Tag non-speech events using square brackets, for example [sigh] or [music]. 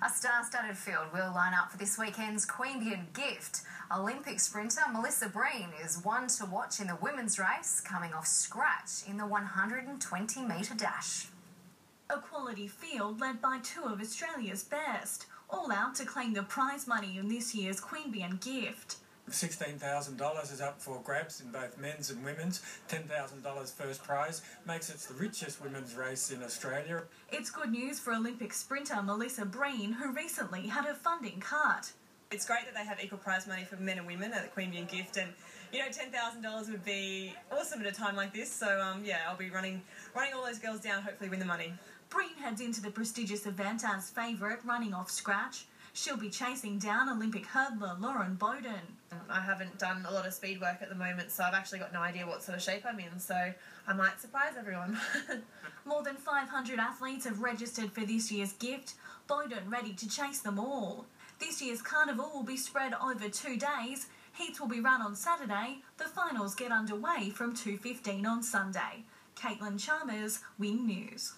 A star-studded field will line up for this weekend's Queanbeyan Gift. Olympic sprinter Melissa Breen is one to watch in the women's race, coming off scratch in the 120 metre dash. A quality field led by two of Australia's best, all out to claim the prize money in this year's Queanbeyan Gift. $16,000 is up for grabs in both men's and women's. $10,000 first prize makes it the richest women's race in Australia. It's good news for Olympic sprinter Melissa Breen, who recently had her funding cut. It's great that they have equal prize money for men and women at the Queen Queanbeyan Gift, and you know, ten thousand dollars would be awesome at a time like this. So um, yeah, I'll be running running all those girls down. Hopefully, win the money. Breen heads into the prestigious event as favourite, running off scratch. She'll be chasing down Olympic hurdler Lauren Boden. Um, I haven't done a lot of speed work at the moment, so I've actually got no idea what sort of shape I'm in, so I might surprise everyone. [laughs] More than 500 athletes have registered for this year's gift, Boden ready to chase them all. This year's carnival will be spread over two days. Heats will be run on Saturday. The finals get underway from 2.15 on Sunday. Caitlin Chalmers, WIN News.